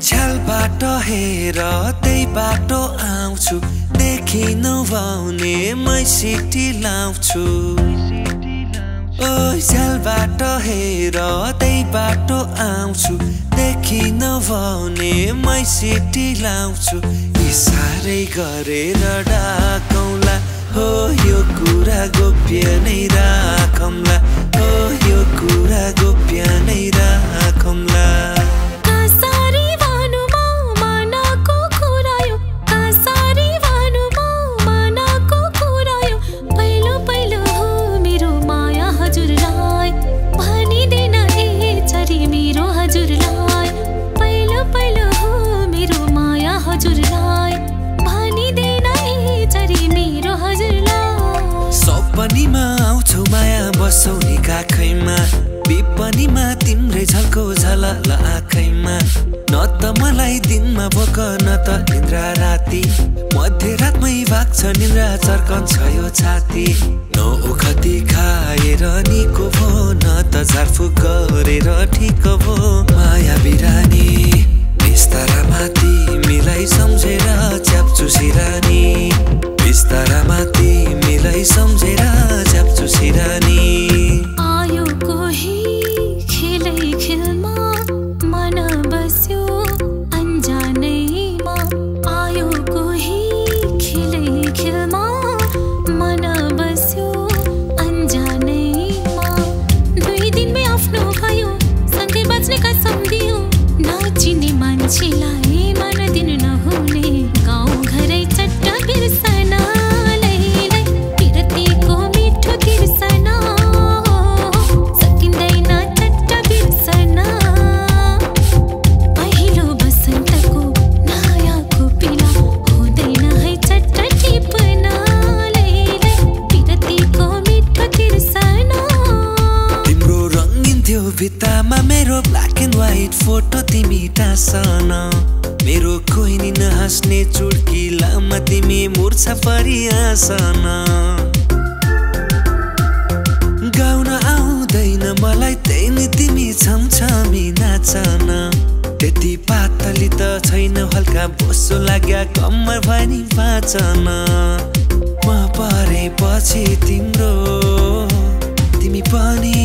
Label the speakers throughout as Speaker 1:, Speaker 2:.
Speaker 1: झ्यालबाट हेर त्यही बाटो आउँछु। देखिनु भने मै सिटी लाउँछु। ओ झ्यालबाट हेर त्यही बाटो आउँछु। देखिन भने मै सिटी लाउँछु। इसारै गरेर डाकौला। हो यो कुरा गोप्य नै राखौँला हो यो कुरा गोप्य नै राखौँला
Speaker 2: माया
Speaker 1: बसौ नि काखैमा विपनीमा तिम्रै झल्को झलल आँखैमा। न त मलाई दिनमा भोक न त निन्द्रा राति। मध्यरातमै भाग्छ निन्द्रा चर्कन्छ यो छाती। न ओखती खाएर निको भो न त झारफुक गरेर ठिक भो। माया बिरानी बिस्तारामा तिमीलाई सम्झेर तिमी मुर्छा परिआसन गाउन आउँदैन मलाई त्यही तिमी छमछमी नाचन। त्यति पातली त छैन हल्का बोसो लाग्या कम्मर भनी पाचन म परेपछि तिम्रो तिमी पनि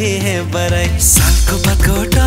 Speaker 1: बैना हे बराई हे बराई सालको बाटो टपरी हो